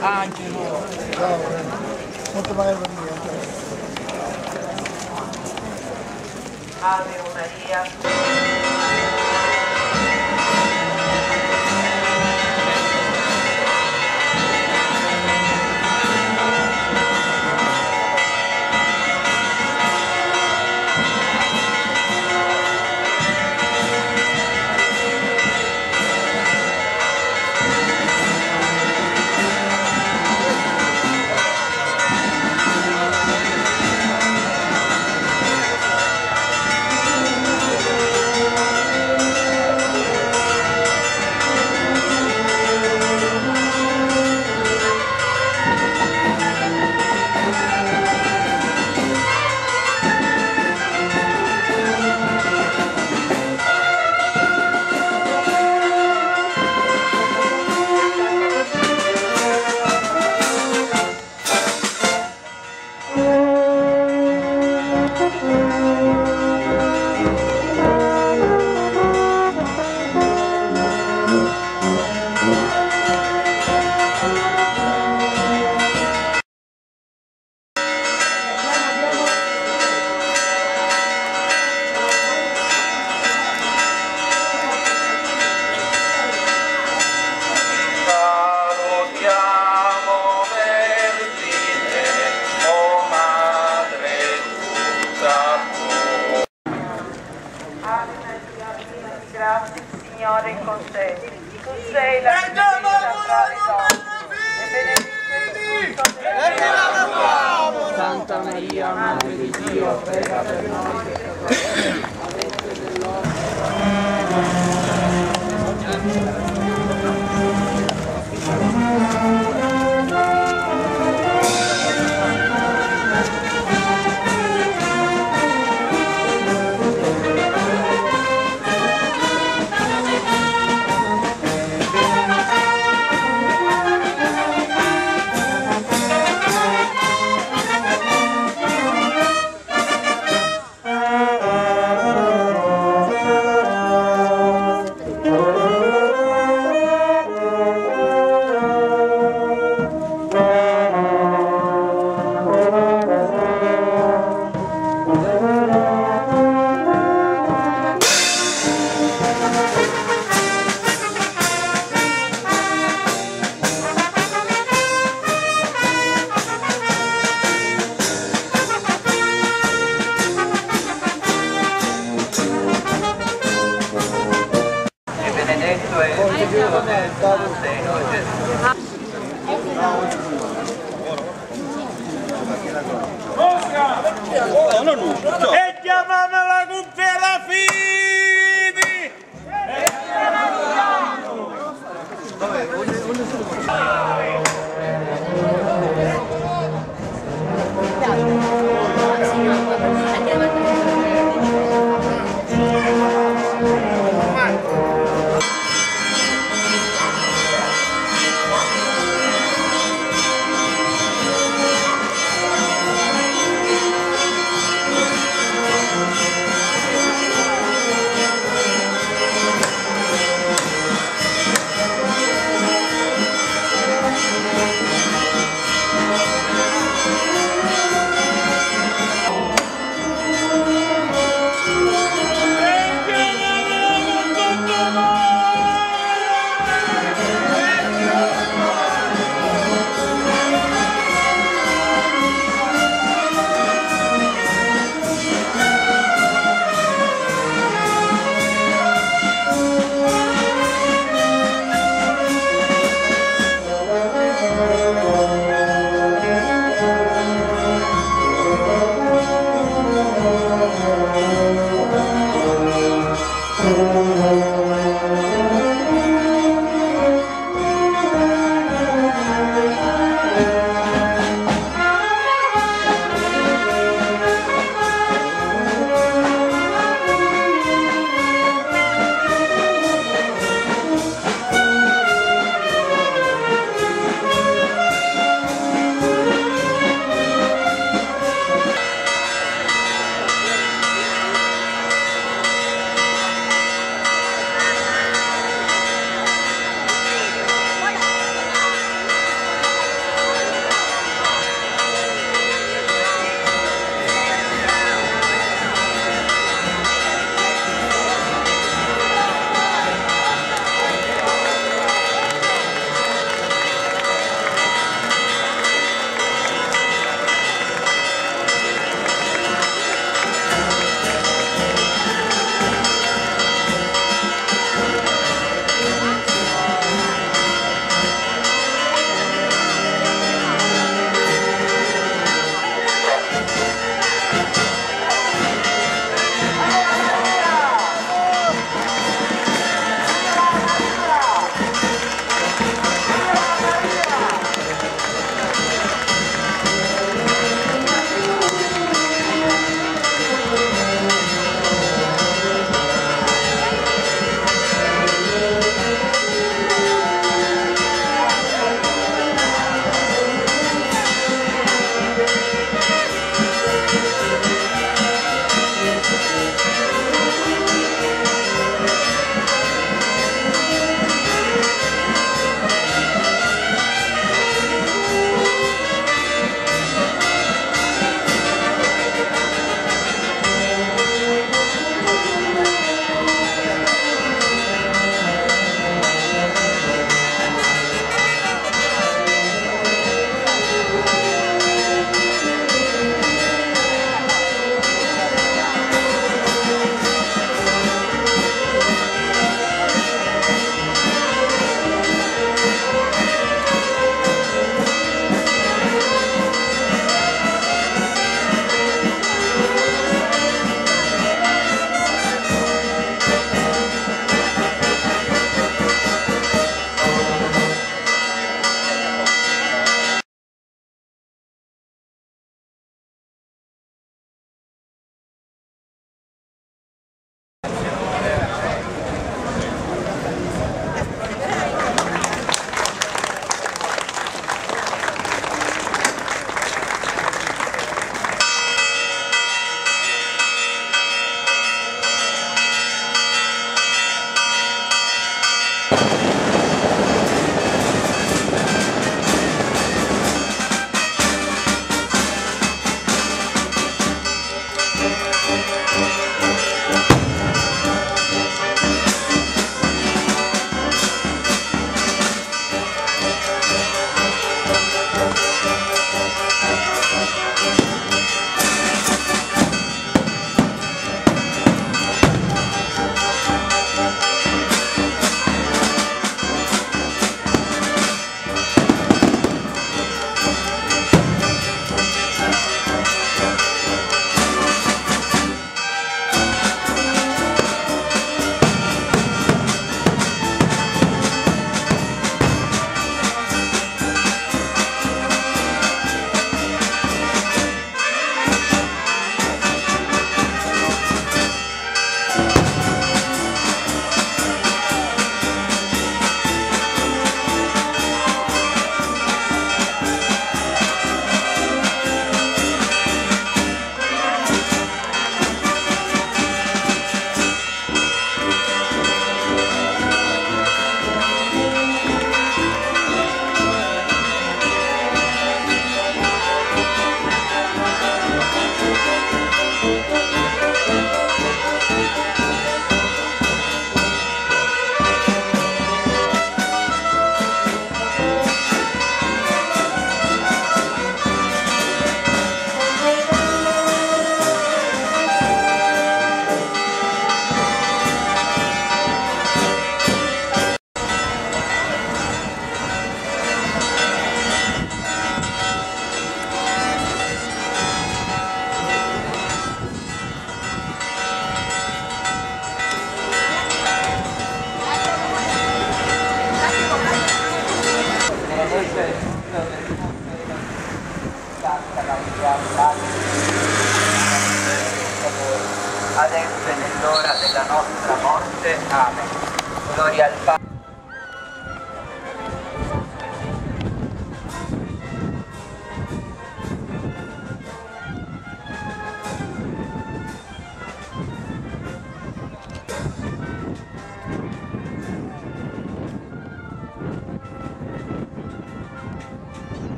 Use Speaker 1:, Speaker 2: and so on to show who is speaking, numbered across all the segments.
Speaker 1: Angelo. Molto male per.
Speaker 2: Ave Maria.
Speaker 1: Santa Maria, Madre di Dio, prega per noi.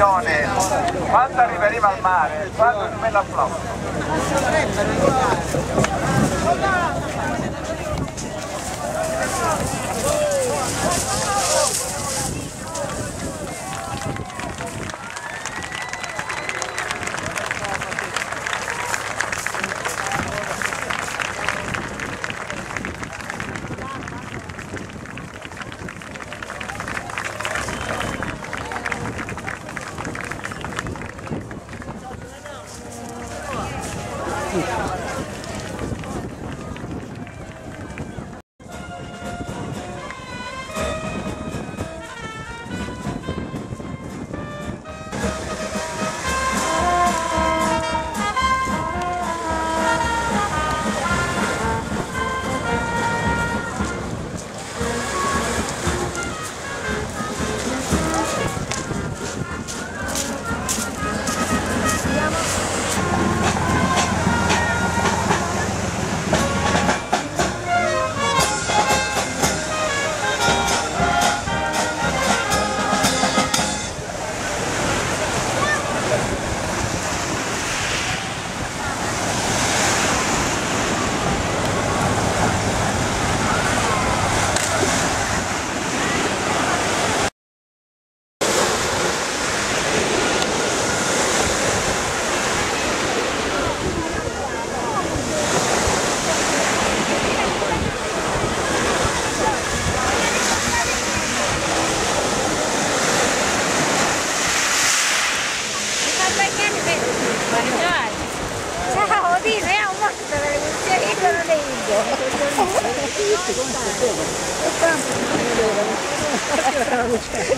Speaker 2: Attenzione, quando arriveremo al mare, quando un bel applauso.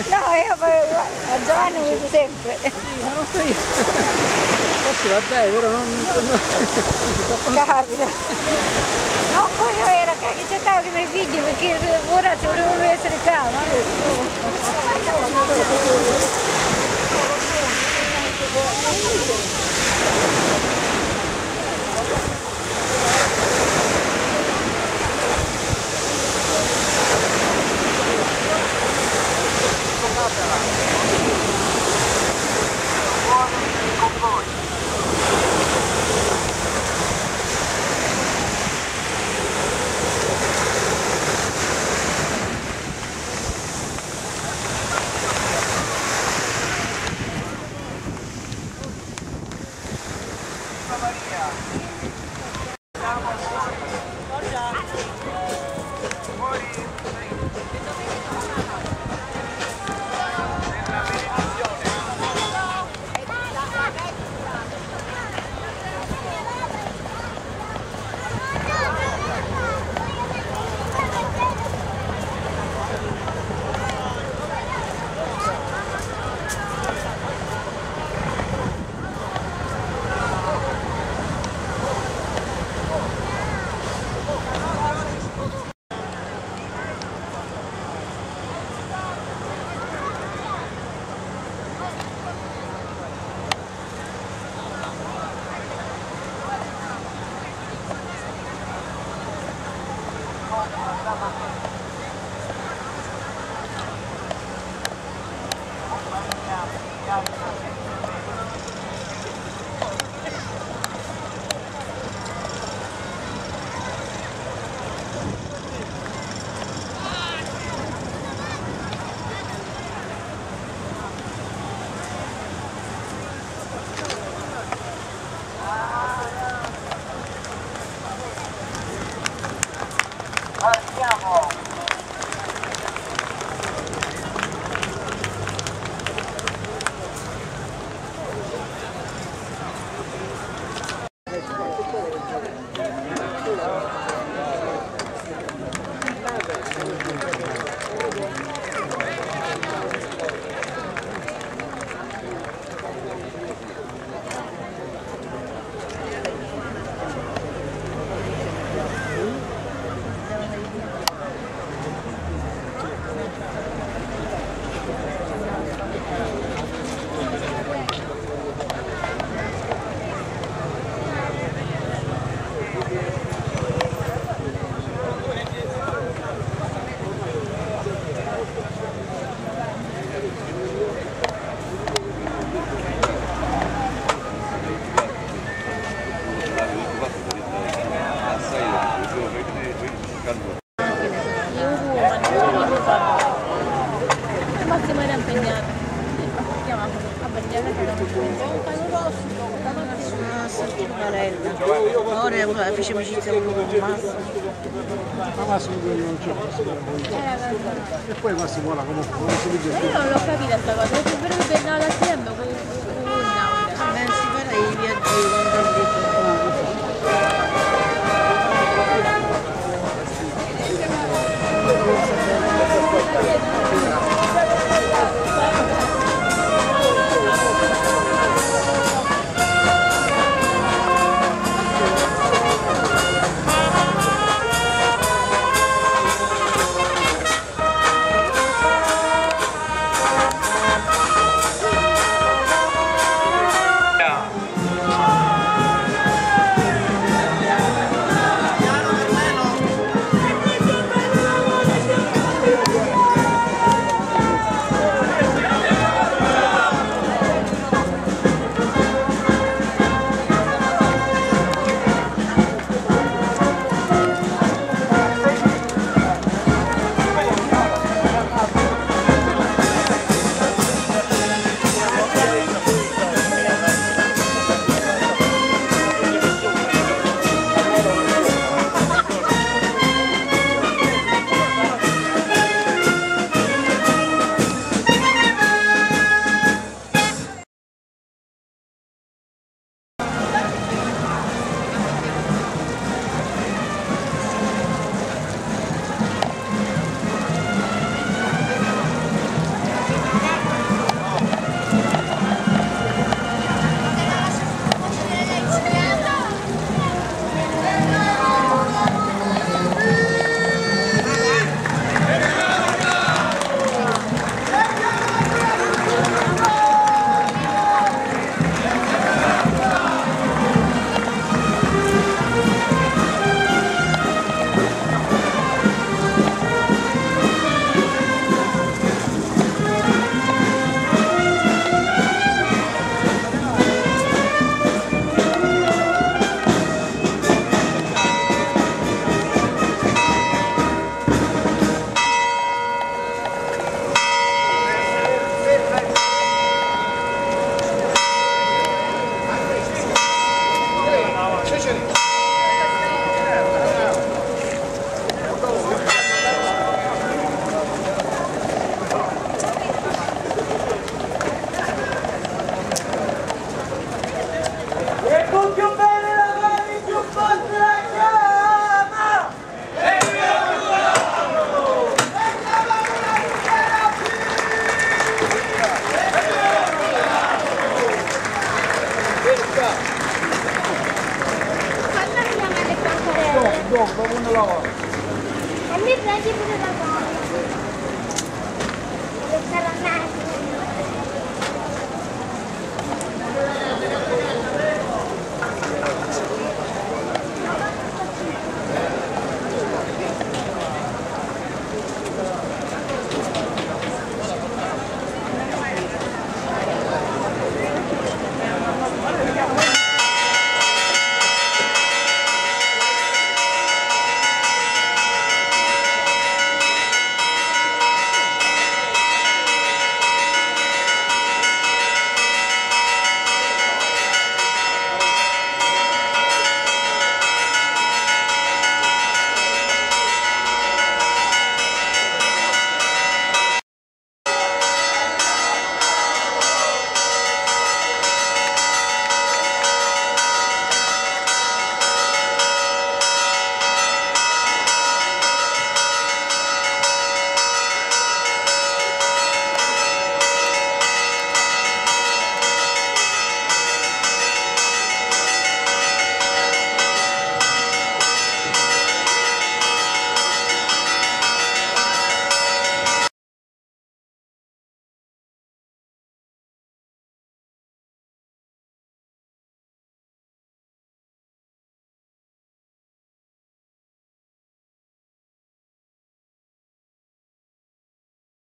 Speaker 3: No, io poi- a Giovanni lo vedo sempre.
Speaker 4: Forse va bene, però non...
Speaker 3: Capita. No, poi io era che stato i miei figli perché ora ci volevo essere calma.
Speaker 1: Massimo
Speaker 3: Fece amicizia con Massimo.
Speaker 4: Ma Massimo non c'è. E poi Massimo comunque, non si dice
Speaker 1: Io non l'ho capita sta cosa, perché per me per Natale sempre con con Navidad.
Speaker 3: Eh, si farà i viaggi